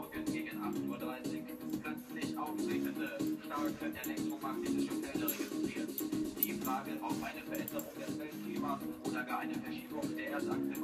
Morgen gegen 8.30 Uhr plötzlich auftretende, starke elektromagnetische Felder registriert. Die Frage, ob eine Veränderung des Weltklimas oder gar eine Verschiebung der Erdachse